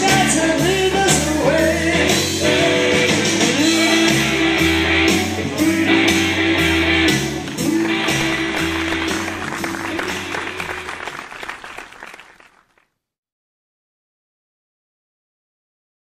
better.